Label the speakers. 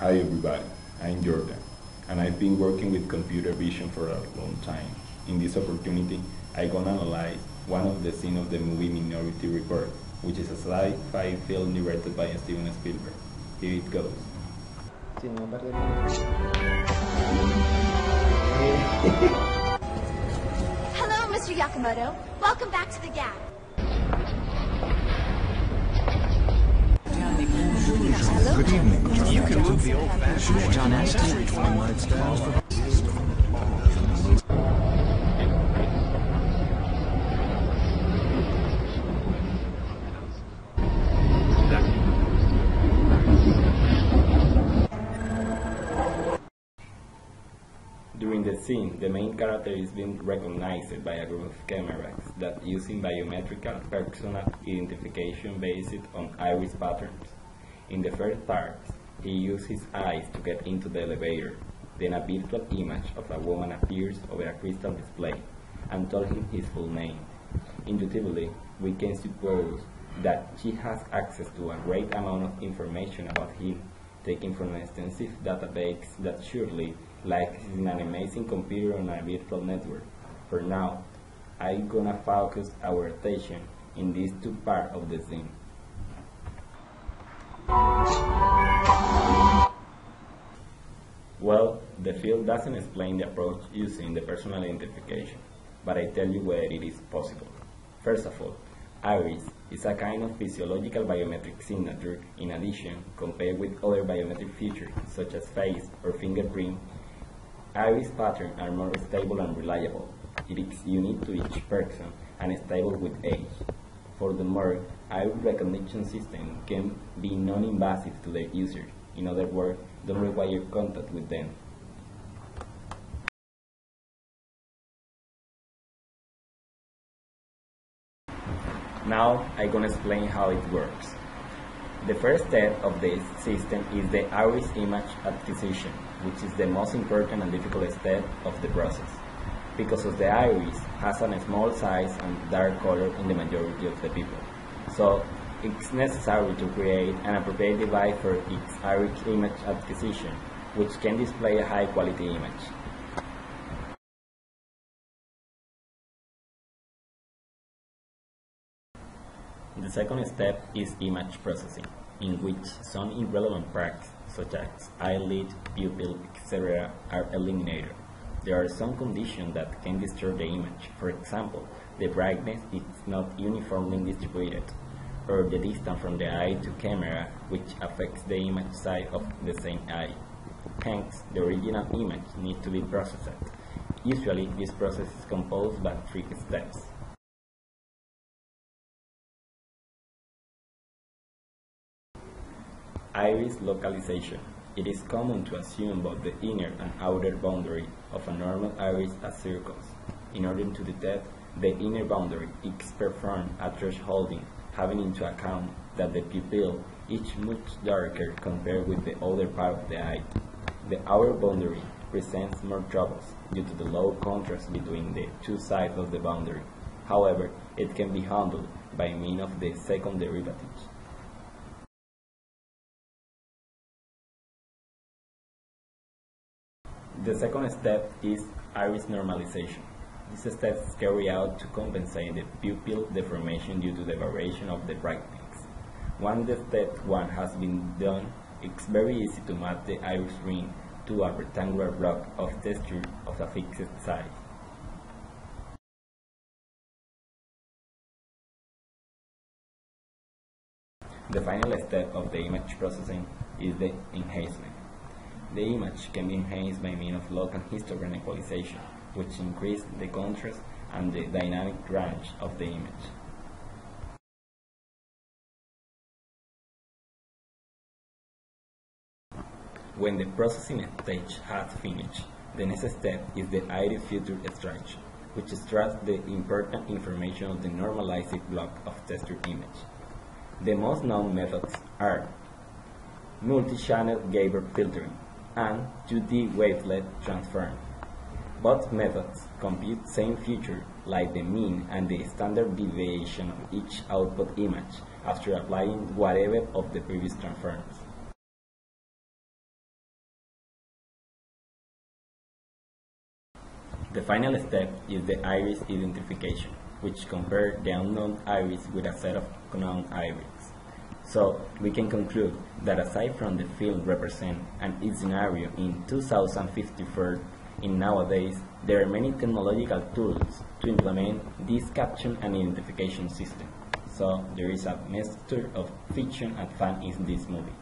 Speaker 1: Hi everybody, I'm Jordan, and I've been working with computer vision for a long time. In this opportunity, I'm gonna analyze one of the scenes of the movie Minority Report, which is a sci-fi film directed by Steven Spielberg. Here it goes.
Speaker 2: Hello, Mr. Yakamoto. Welcome back to the Gap.
Speaker 3: Good evening. You can move the old-fashioned John Anderton. 21 stands for
Speaker 1: During the scene, the main character is being recognized by a group of cameras that using biometrical personal identification based on iris patterns. In the first part, he used his eyes to get into the elevator. Then a virtual image of a woman appears over a crystal display and told him his full name. Intuitively, we can suppose that she has access to a great amount of information about him, taken from an extensive database that surely lies in an amazing computer on a virtual network. For now, I'm gonna focus our attention in these two parts of the scene. Well, the field doesn't explain the approach using the personal identification, but I tell you where it is possible. First of all, iris is a kind of physiological biometric signature. In addition, compared with other biometric features such as face or fingerprint, iris patterns are more stable and reliable. It is unique to each person and stable with age. Furthermore, iris recognition system can be non-invasive to the user. In other words, don't require contact with them. Now I'm gonna explain how it works. The first step of this system is the iris image acquisition, which is the most important and difficult step of the process. Because of the iris has a small size and dark color in the majority of the people. So it's necessary to create an appropriate device for its iris image acquisition, which can display a high quality image. The second step is image processing, in which some irrelevant parts, such as eyelid, pupil, etc., are eliminated. There are some conditions that can disturb the image. For example, the brightness is not uniformly distributed, or the distance from the eye to camera, which affects the image size of the same eye. Hence, the original image needs to be processed. Usually, this process is composed by three steps. Iris localization. It is common to assume both the inner and outer boundary of a normal iris as circles. In order to detect the inner boundary, it is performed a thresholding, having into account that the pupil is much darker compared with the other part of the eye. The outer boundary presents more troubles due to the low contrast between the two sides of the boundary. However, it can be handled by means of the second derivative. The second step is iris normalization. This step carry out to compensate the pupil deformation due to the variation of the brightness. Once the step 1 has been done, it's very easy to map the iris ring to a rectangular block of texture of a fixed size. The final step of the image processing is the enhancement. The image can be enhanced by means of local histogram equalization, which increases the contrast and the dynamic range of the image. When the processing stage has finished, the next step is the iris feature extraction, which extracts the important information of the normalized block of texture image. The most known methods are multi-channel Gabor filtering and 2D wavelet transform. Both methods compute same feature like the mean and the standard deviation of each output image after applying whatever of the previous transforms. The final step is the iris identification, which compares the unknown iris with a set of known iris. So we can conclude that aside from the film represent an scenario in 2054, in nowadays there are many technological tools to implement this caption and identification system. So there is a mixture of fiction and fun in this movie.